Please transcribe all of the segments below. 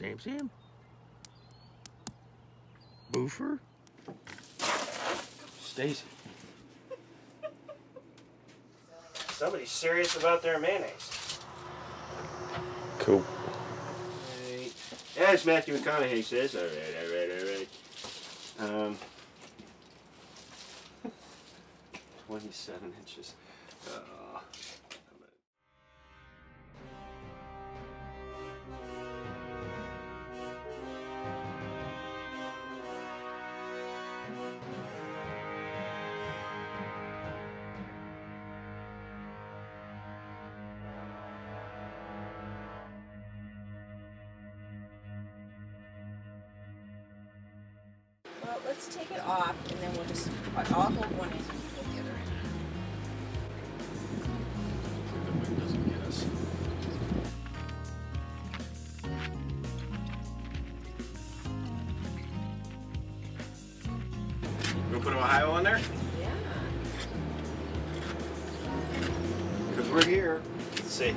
Sam Sam? Boofer? Stacy. Somebody's serious about their mayonnaise. Cool. Right. As Matthew McConaughey says, all right, all right, all right. Um, 27 inches. Uh, let's take it off and then we'll just, I'll hold one end and you hold the other end. the wind doesn't get us. You gonna put Ohio on there? Yeah. Because we're here. Let's see.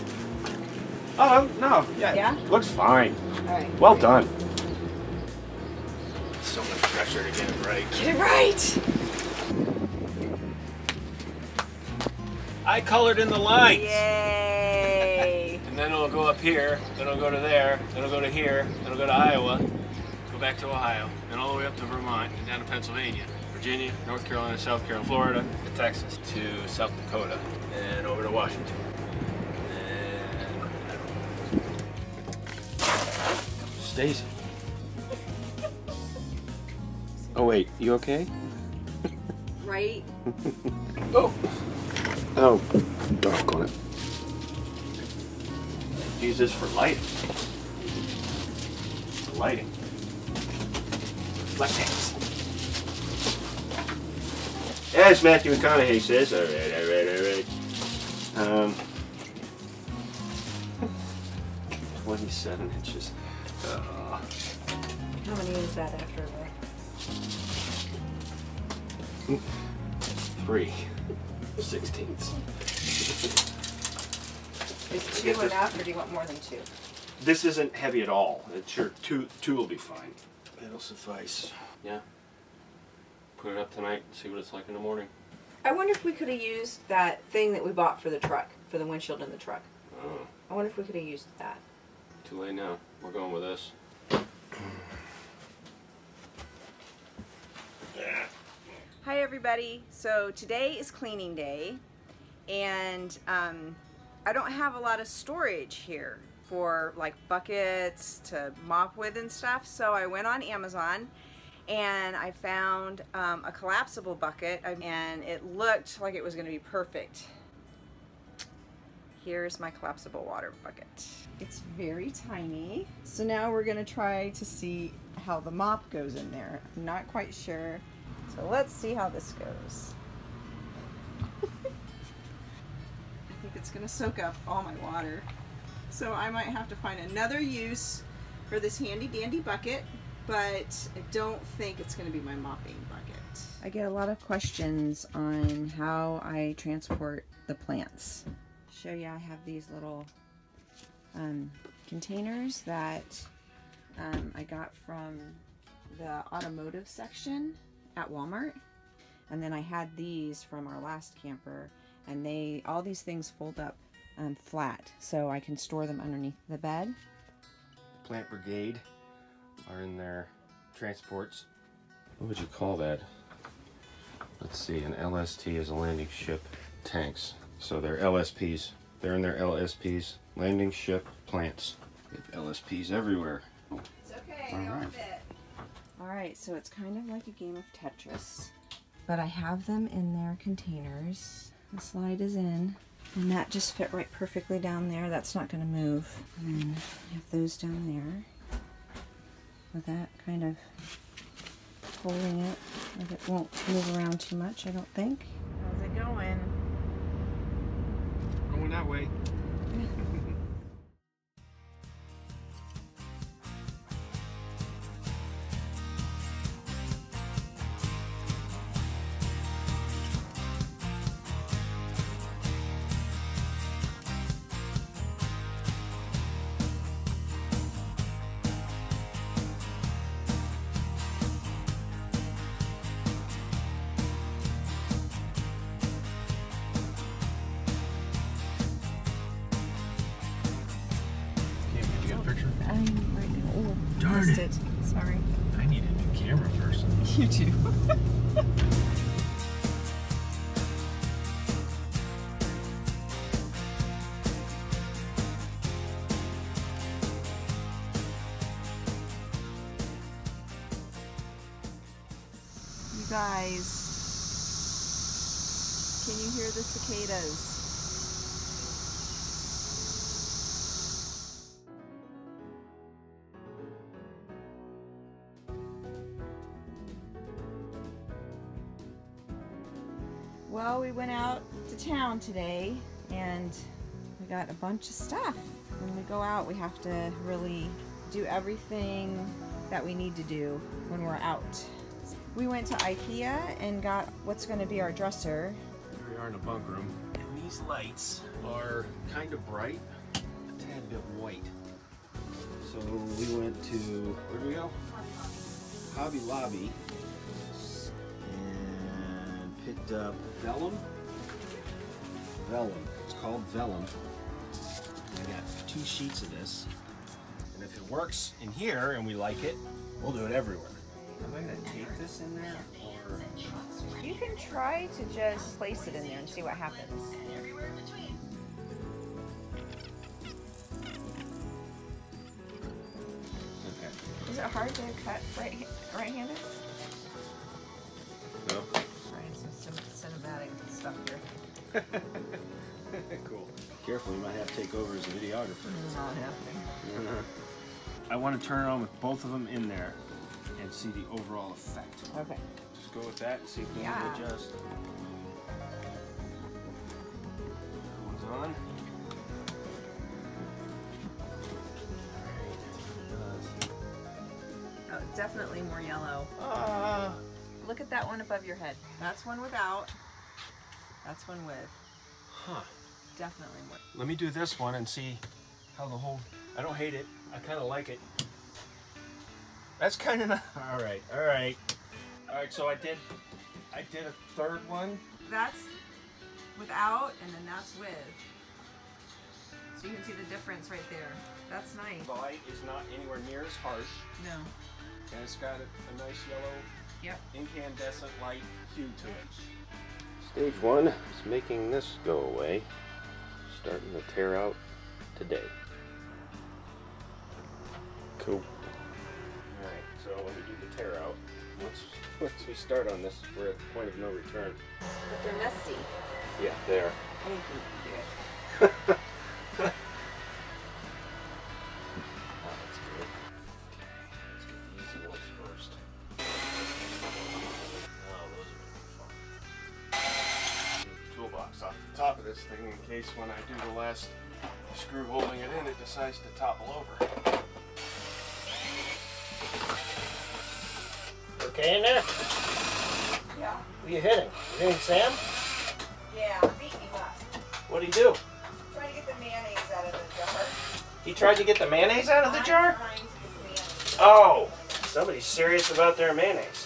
Oh, no, yeah. Yeah? Looks fine. All right. Well done. Pressure to get it right. Get it right. I colored in the lines. Yay. And then it'll go up here, then it'll go to there, then it'll go to here, then it'll go to Iowa, go back to Ohio, and all the way up to Vermont, and down to Pennsylvania, Virginia, North Carolina, South Carolina, Florida, to Texas, to South Dakota, and over to Washington. And Stacy. Oh wait, you okay? right? Oh. Oh, dark on it. Use this for light. For lighting. Reflectings. As Matthew McConaughey says, alright, alright, alright. Um, 27 inches. Uh, How many is that after the? Three sixteenths. Is two this- enough or do you want more than two? This isn't heavy at all. It's sure two two will be fine. It'll suffice. Yeah. Put it up tonight. And see what it's like in the morning. I wonder if we could have used that thing that we bought for the truck, for the windshield in the truck. Oh, I wonder if we could have used that. too late now. We're going with this. Yeah. Hi everybody. So today is cleaning day and um, I don't have a lot of storage here for like buckets to mop with and stuff. So I went on Amazon and I found um, a collapsible bucket and it looked like it was going to be perfect. Here's my collapsible water bucket. It's very tiny. So now we're going to try to see how the mop goes in there. I'm not quite sure. So let's see how this goes. I think it's gonna soak up all my water. So I might have to find another use for this handy dandy bucket, but I don't think it's gonna be my mopping bucket. I get a lot of questions on how I transport the plants. Show you I have these little um, containers that um, I got from the automotive section at Walmart. And then I had these from our last camper and they, all these things fold up um, flat so I can store them underneath the bed. Plant Brigade are in their transports. What would you call that? Let's see, an LST is a landing ship tanks. So they're LSPs. They're in their LSPs, landing ship plants. They have LSPs everywhere. It's okay, All they'll right. Fit. All right, so it's kind of like a game of Tetris. But I have them in their containers. The slide is in. And that just fit right perfectly down there. That's not going to move. And then I have those down there. With that kind of holding it. Like it won't move around too much, I don't think. How's it going? Going that way. Missed it. Sorry. I need a new camera person. You too. you guys, can you hear the cicadas? Town today and we got a bunch of stuff. When we go out, we have to really do everything that we need to do when we're out. We went to IKEA and got what's going to be our dresser. Here we are in a bunk room, and these lights are kind of bright, a tad bit white. So we went to, where did we go? Hobby Lobby and picked up vellum. Vellum. It's called vellum. I got two sheets of this. And if it works in here and we like it, we'll do it everywhere. Am I gonna tape this in there or? You can try to just place it in there and see what happens. Take over as a videographer. Not happening. I want to turn it on with both of them in there and see the overall effect. Okay. Just go with that and see if we Yeah. need to adjust. That one's on. Oh, definitely more yellow. Ah, Look at that one above your head. That's one without. That's one with. huh. Definitely more. Let me do this one and see how the whole. I don't hate it. I kind of like it. That's kind of not. All right. All right. All right. So I did. I did a third one. That's without, and then that's with. So you can see the difference right there. That's nice. The light is not anywhere near as harsh, No. and it's got a, a nice yellow Yep. incandescent light hue to it. Stage one is making this go away. Starting to tear out today. Cool. Alright, so when we do the tear out, once, once we start on this, we're at the point of no return. But they're messy. Yeah, they are. think you can holding it decides to topple over. Okay in there? Yeah. Who you hitting? You hitting Sam? Yeah. Beat me up. What'd he do? Trying to get the mayonnaise out of the jar. He tried to get the mayonnaise out of the jar? I'm trying to get the mayonnaise. Oh, somebody's serious about their mayonnaise.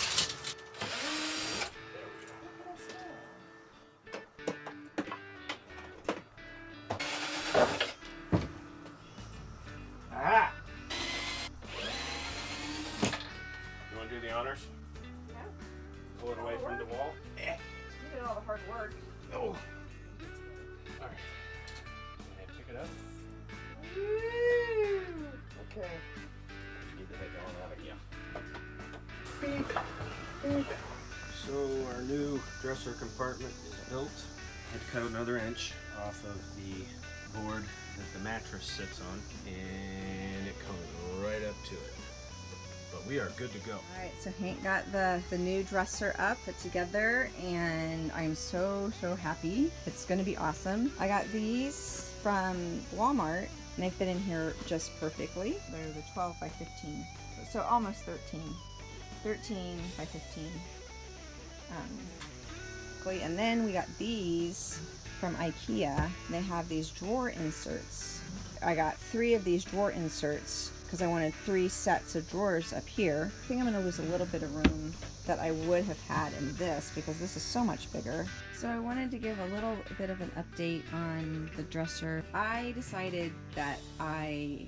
From the wall? Eh. You did all the hard work. Oh. Alright. And pick it up. okay. Need to make all that again. So our new dresser compartment is built. Had to cut another inch off of the board that the mattress sits on, and it comes right up to it. But we are good to go. All right, so Hank got the the new dresser up, put together, and I'm so so happy. It's gonna be awesome. I got these from Walmart, and they fit in here just perfectly. They're the 12 by 15, so almost 13, 13 by 15. Um, and then we got these from IKEA. They have these drawer inserts. I got three of these drawer inserts because I wanted three sets of drawers up here. I think I'm going to lose a little bit of room that I would have had in this because this is so much bigger. So I wanted to give a little bit of an update on the dresser. I decided that I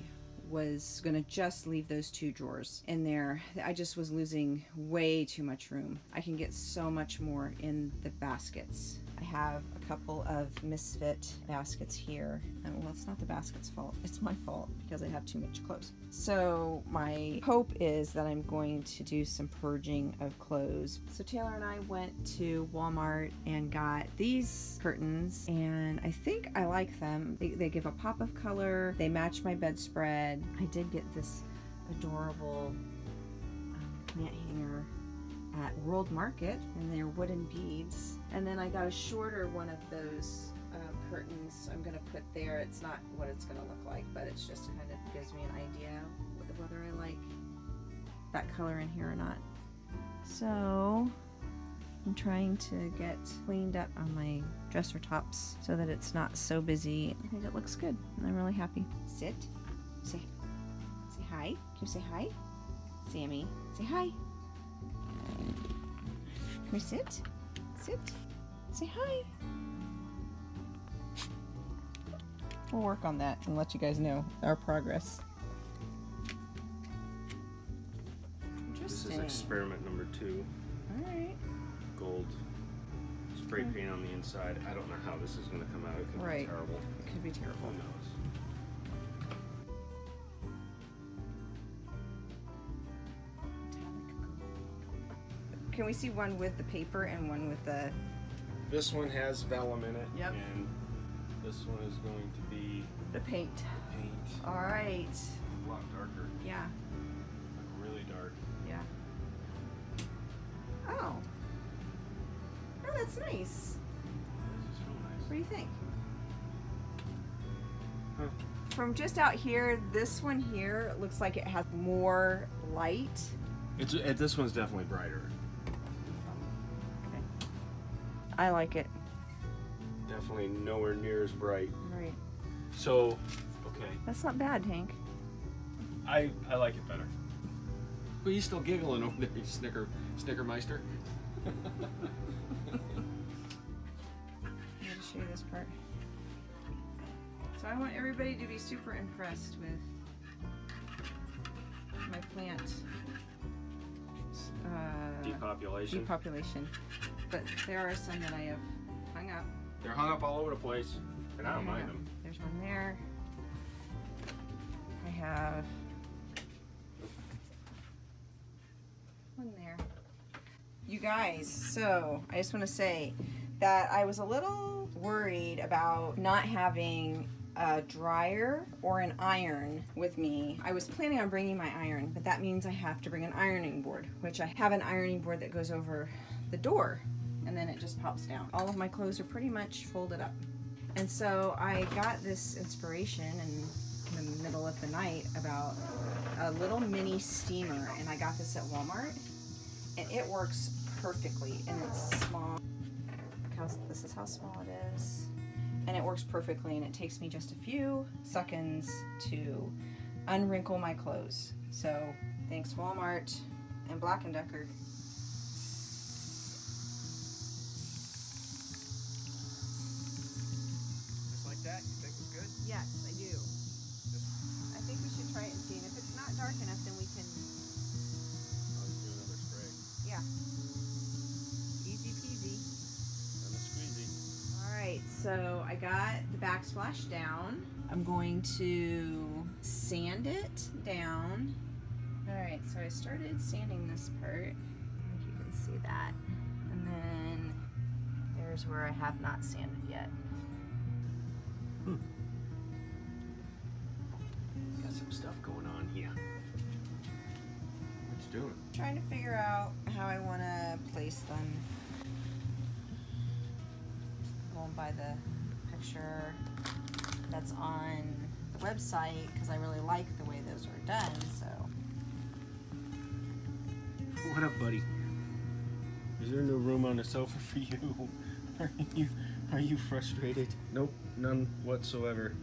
was gonna just leave those two drawers in there. I just was losing way too much room. I can get so much more in the baskets. I have a couple of misfit baskets here. And well, it's not the basket's fault. It's my fault because I have too much clothes. So my hope is that I'm going to do some purging of clothes. So Taylor and I went to Walmart and got these curtains and I think I like them. They, they give a pop of color. They match my bedspread. I did get this adorable um, plant hanger at World Market and they're wooden beads. And then I got a shorter one of those uh, curtains I'm gonna put there. It's not what it's gonna look like, but it's just kind of gives me an idea whether I like that color in here or not. So I'm trying to get cleaned up on my dresser tops so that it's not so busy. I think it looks good and I'm really happy. Sit. Say, say hi. Can you say hi? Sammy, say hi. Can we sit? Sit. Say hi. We'll work on that and let you guys know our progress. This is experiment number two. Alright. Gold spray hmm. paint on the inside. I don't know how this is going to come out. It could Right. be terrible. It could be terrible. Who knows? Can we see one with the paper and one with the This one has vellum in it. Yep. And this one is going to be the paint? paint. Alright. A lot darker. Yeah. Like really dark. Yeah. Oh. Oh, that's nice. This is nice. What do you think? Huh. From just out here, this one here looks like it has more light. It's it, this one's definitely brighter. I like it. Definitely nowhere near as bright. Right. So, okay, That's not bad, Hank. I I like it better. But you still giggling over there, you snicker snickermeister. I'm going to show you this part. So I want everybody to be super impressed with my plant uh, Depopulation. depopulation. But there are some that I have hung up. They're hung up all over the place, and I don't mind them. There's one there. I have one there. You guys, so I just want to say that I was a little worried about not having a dryer or an iron with me. I was planning on bringing my iron, but that means I have to bring an ironing board, which I have an ironing board that goes over the door and then it just pops down. All of my clothes are pretty much folded up. And so I got this inspiration in the middle of the night about a little mini steamer, and I got this at Walmart, and it works perfectly. And it's small. This is how small it is, and it works perfectly. And it takes me just a few seconds to unwrinkle my clothes. So thanks Walmart and Black and Decker. Dark enough, then we can I'll just do another spray. Yeah. Easy peasy. And a squeezy. All right, so I got the backsplash down. I'm going to sand it down. All right, so I started sanding this part. I think you can see that. And then there's where I have not sanded yet. Hmm. Got some stuff going doing? Trying to figure out how I want to place them. Going by the picture that's on the website because I really like the way those are done. So What up, buddy? Is there no room on the sofa for you? Are you are you frustrated? Nope, none whatsoever.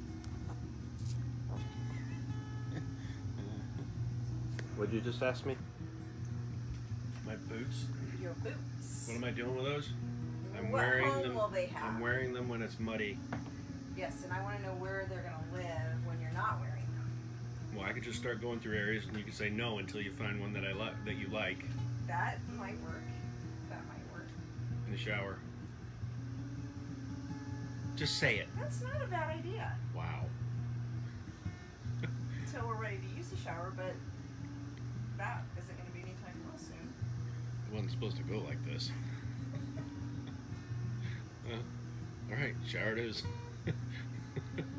What'd you just ask me? My boots. your boots. What am I doing with those? I'm What wearing home them. will they have? I'm wearing them when it's muddy. Yes, and I want to know where they're gonna live when you're not wearing them. Well, I could just start going through areas, and you can say no until you find one that I like that you like That might work. That might work. in the shower. Just say it. That's not a bad idea Wow. until we're ready to use the shower, but that isn't going to be anytime real soon. It wasn't supposed to go like this. Uh, all right, shower it is.